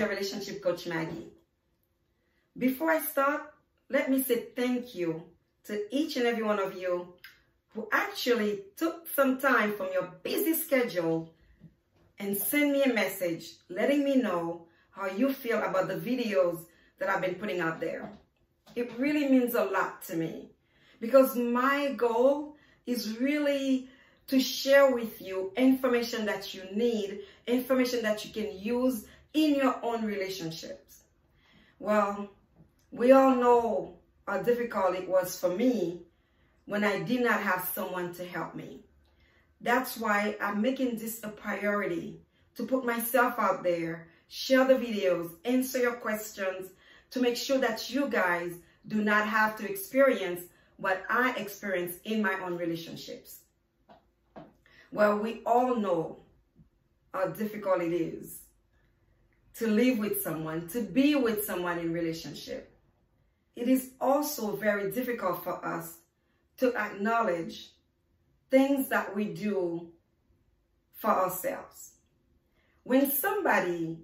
Your relationship coach Maggie. Before I start, let me say thank you to each and every one of you who actually took some time from your busy schedule and send me a message letting me know how you feel about the videos that I've been putting out there. It really means a lot to me because my goal is really to share with you information that you need, information that you can use in your own relationships. Well, we all know how difficult it was for me when I did not have someone to help me. That's why I'm making this a priority to put myself out there, share the videos, answer your questions to make sure that you guys do not have to experience what I experienced in my own relationships. Well, we all know how difficult it is to live with someone, to be with someone in relationship. It is also very difficult for us to acknowledge things that we do for ourselves. When somebody,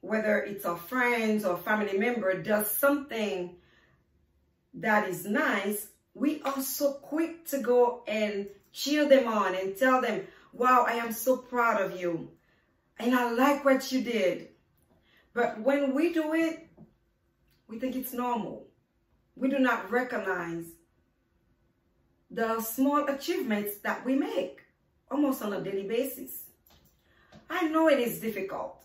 whether it's a friend or family member, does something that is nice, we are so quick to go and cheer them on and tell them, wow, I am so proud of you. And I like what you did. But when we do it, we think it's normal. We do not recognize the small achievements that we make almost on a daily basis. I know it is difficult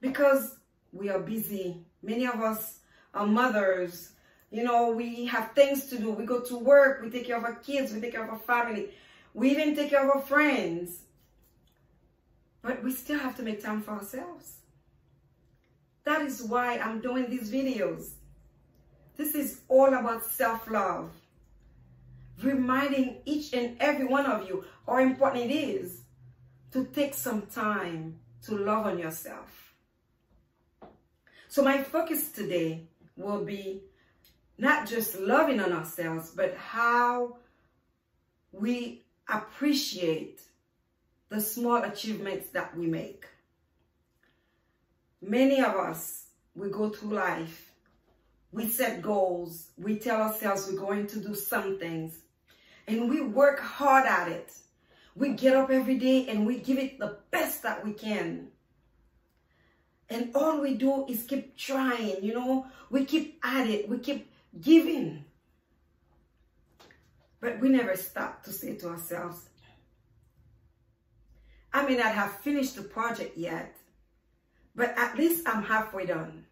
because we are busy. Many of us are mothers. You know, we have things to do. We go to work. We take care of our kids. We take care of our family. We even take care of our friends. But we still have to make time for ourselves. That is why I'm doing these videos. This is all about self-love reminding each and every one of you how important it is to take some time to love on yourself. So my focus today will be not just loving on ourselves, but how we appreciate the small achievements that we make. Many of us, we go through life, we set goals, we tell ourselves we're going to do some things, and we work hard at it. We get up every day and we give it the best that we can. And all we do is keep trying, you know. We keep at it. We keep giving. But we never stop to say to ourselves, I may not have finished the project yet, but at least I'm halfway done.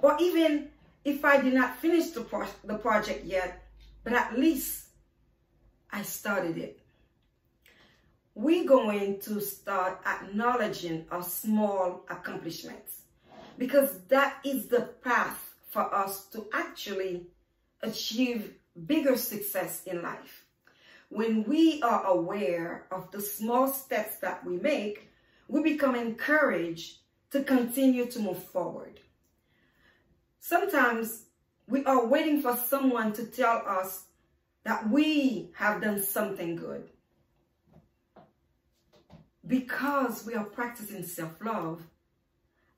Or even if I did not finish the, pro the project yet, but at least I started it. We're going to start acknowledging our small accomplishments because that is the path for us to actually achieve bigger success in life. When we are aware of the small steps that we make, we become encouraged to continue to move forward. Sometimes we are waiting for someone to tell us that we have done something good. Because we are practicing self-love,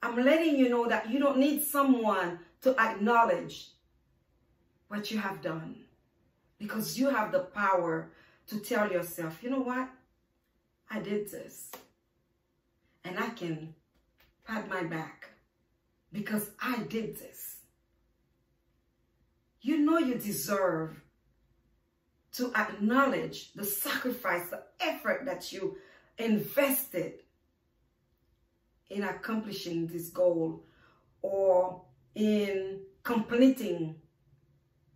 I'm letting you know that you don't need someone to acknowledge what you have done. Because you have the power to tell yourself, you know what? I did this. And I can pat my back because I did this. You know you deserve to acknowledge the sacrifice, the effort that you invested in accomplishing this goal or in completing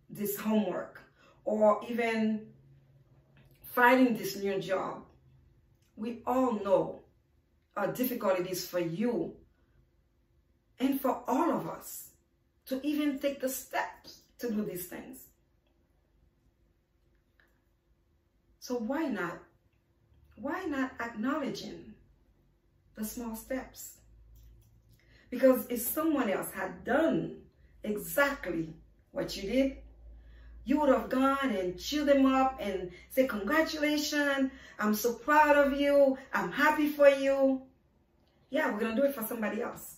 this homework or even finding this new job. We all know how difficult it is for you and for all of us to even take the steps to do these things. So why not? Why not acknowledging the small steps? Because if someone else had done exactly what you did, you would have gone and cheered them up and say, congratulations, I'm so proud of you, I'm happy for you. Yeah, we're going to do it for somebody else.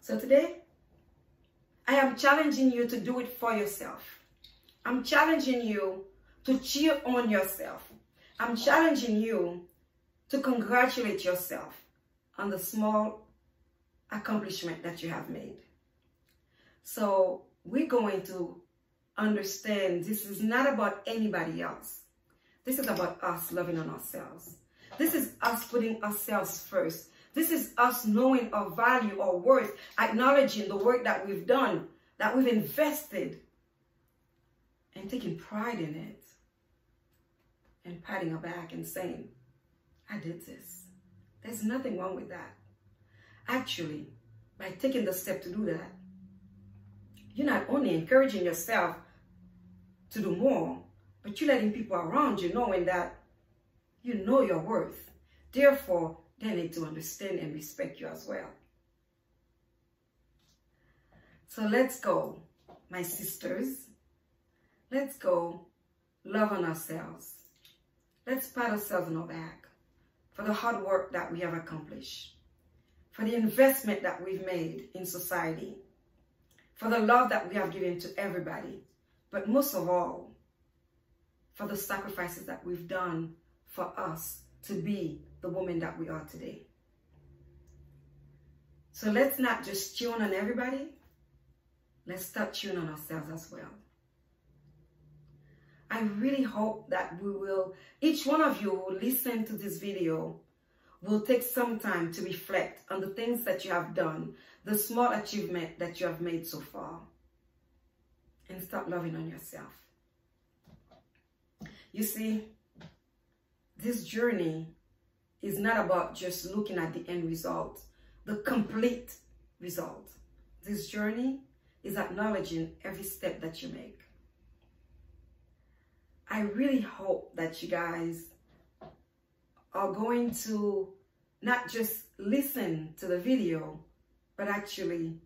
So today, I am challenging you to do it for yourself. I'm challenging you to cheer on yourself. I'm challenging you to congratulate yourself on the small accomplishment that you have made. So we're going to understand this is not about anybody else. This is about us loving on ourselves. This is us putting ourselves first. This is us knowing our value, our worth, acknowledging the work that we've done, that we've invested, and taking pride in it. And patting our back and saying, I did this. There's nothing wrong with that. Actually, by taking the step to do that, you're not only encouraging yourself to do more, but you're letting people around you knowing that you know your worth. Therefore, they need to understand and respect you as well. So let's go, my sisters. Let's go love on ourselves. Let's pat ourselves on our back for the hard work that we have accomplished, for the investment that we've made in society, for the love that we have given to everybody, but most of all, for the sacrifices that we've done for us to be the woman that we are today. So let's not just tune on everybody. Let's start tuning on ourselves as well. I really hope that we will, each one of you who listen to this video will take some time to reflect on the things that you have done, the small achievement that you have made so far, and start loving on yourself. You see, this journey is not about just looking at the end result, the complete result. This journey is acknowledging every step that you make. I really hope that you guys are going to not just listen to the video, but actually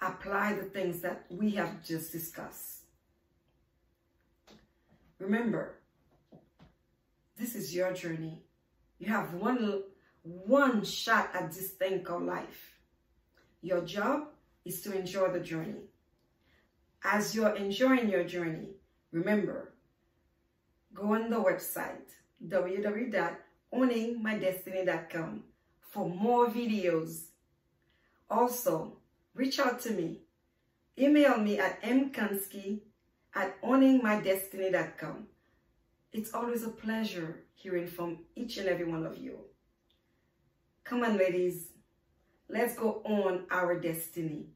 apply the things that we have just discussed. Remember, this is your journey. You have one, one shot at this thing called life. Your job is to enjoy the journey. As you're enjoying your journey, remember, go on the website, www.owningmydestiny.com for more videos. Also, reach out to me. Email me at mkanzki at owningmydestiny.com. It's always a pleasure hearing from each and every one of you. Come on, ladies. Let's go on our destiny.